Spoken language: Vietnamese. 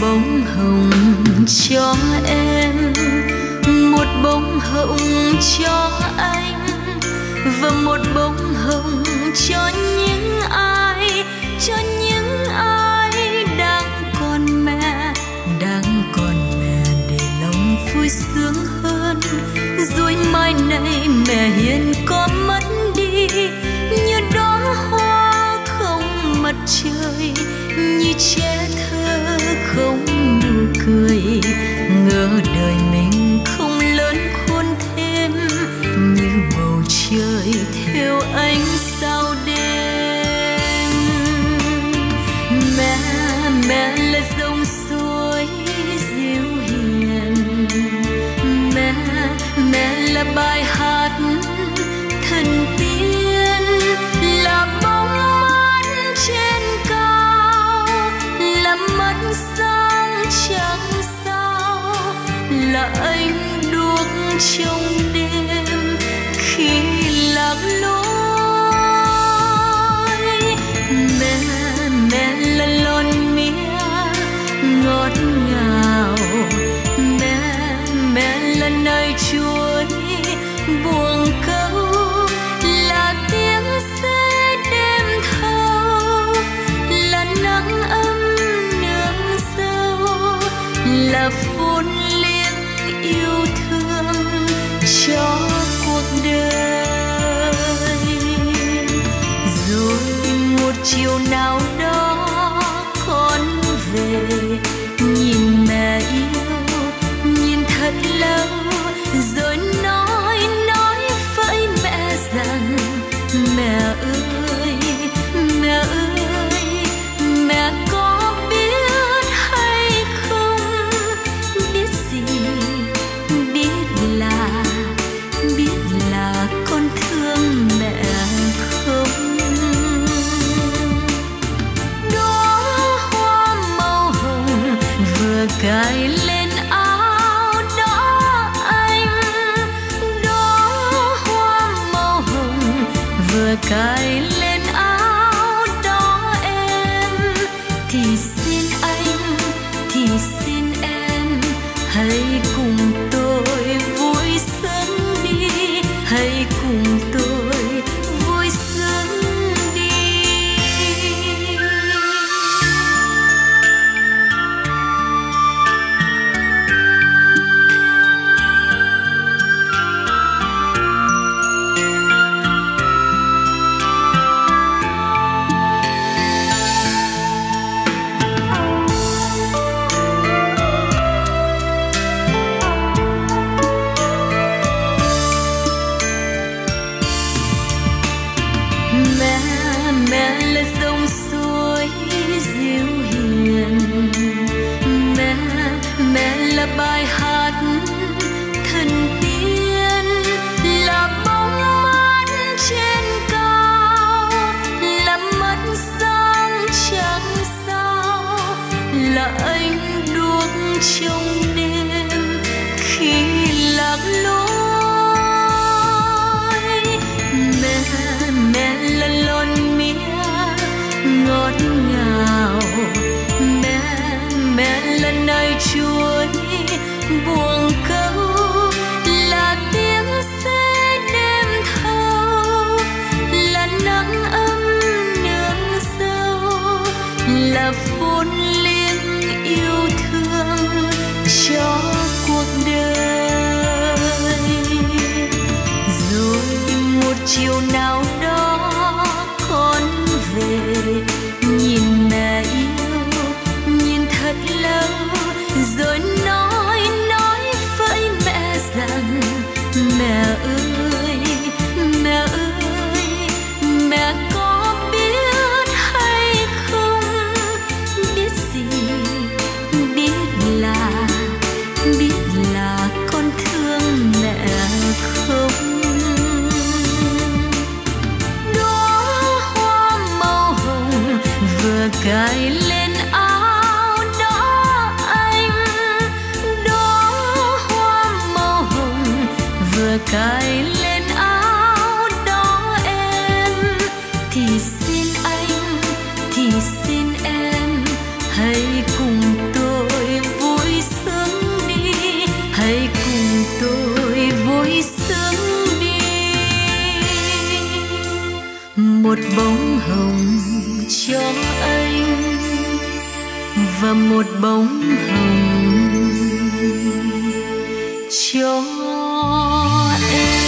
bông hồng cho em, một bông hồng cho anh và một bông hồng cho những ai, cho những ai đang còn mẹ, đang còn mẹ để lòng vui sướng hơn. Rồi mai này mẹ hiền có mất đi, như đóa hoa không mặt trời, như trẻ mẹ là dòng suối dịu hiền. Mẹ mẹ là bài hát thần tiên, là bóng mát trên cao, là mắt sáng chẳng sao, là ánh đuốc trong đêm khi lạc lối. Cài lên áo đó anh. Đó hoa màu hồng vừa cài lên áo đó em. Thì mẹ là phút yêu thương cho cuộc đời. Rồi một chiều nào đó cài lên áo đó anh đó hoa màu hồng. Vừa cài lên áo đó em, thì xin anh, thì xin em, hãy cùng tôi vui sướng đi. Hãy cùng tôi vui sướng đi. Một bông hồng cho anh và một bông hồng. Cho em.